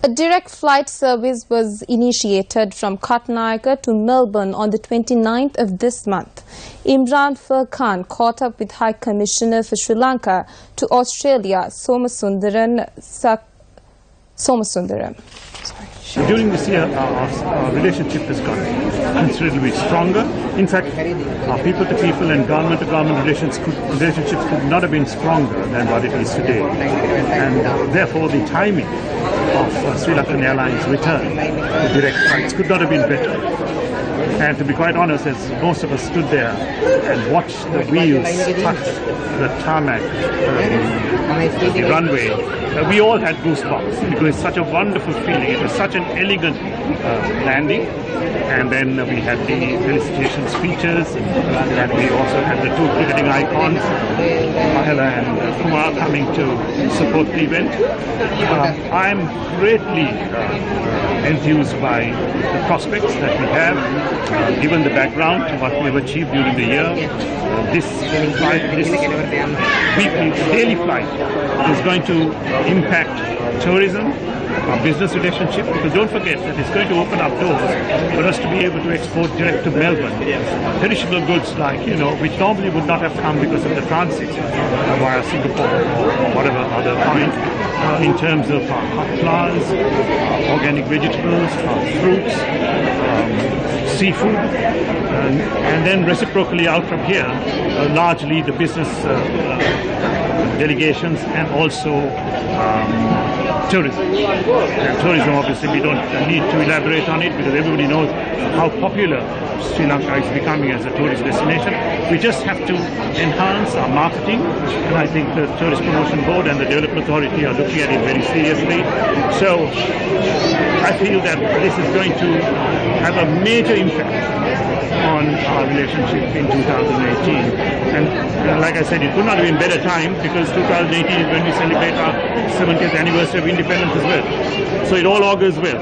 A direct flight service was initiated from Katunayake to Melbourne on the 29th of this month. Imran Khan caught up with High Commissioner for Sri Lanka to Australia, Somasundaran Sak. During this year, our, our, relationship has got considerably stronger. In fact, our people-to-people and government-to-government could, relationships could not have been stronger than what it is today. And therefore, the timing of Sri Lankan Airlines return to direct flights could not have been better. And to be quite honest, as most of us stood there and watched the wheels touch the tarmac, um, the runway, uh, we all had goosebumps because it's such a wonderful feeling. It was such an elegant uh, landing. And then we had the felicitation speeches, and we also had the two cricketing icons, Mahela and Kumar, coming to support the event. Uh, I'm greatly uh, enthused by the prospects that we have, uh, given the background to what we've achieved during the year. This flight, this weekly, daily flight is going to impact tourism, our business relationship, because don't forget that it's going to open up doors for us to be able to export direct to Melbourne. Perishable goods like, you know, which normally would not have come because of the transit uh, via Singapore or whatever other point, uh, in terms of uh, flowers, uh, organic vegetables, uh, fruits, um, seafood, and, and, then reciprocally out from here, uh, largely the business delegations and also um, tourism. And tourism, obviously, we don't need to elaborate on it because everybody knows how popular Sri Lanka is becoming as a tourist destination. We just have to enhance our marketing, and I think the Tourist Promotion Board and the Development Authority are looking at it very seriously. So I feel that this is going to have a major impact on our relationship in 2018. And like I said, it could not have been better time because 2018 is when we celebrate our 70th anniversary of independence as well. So it all augurs well.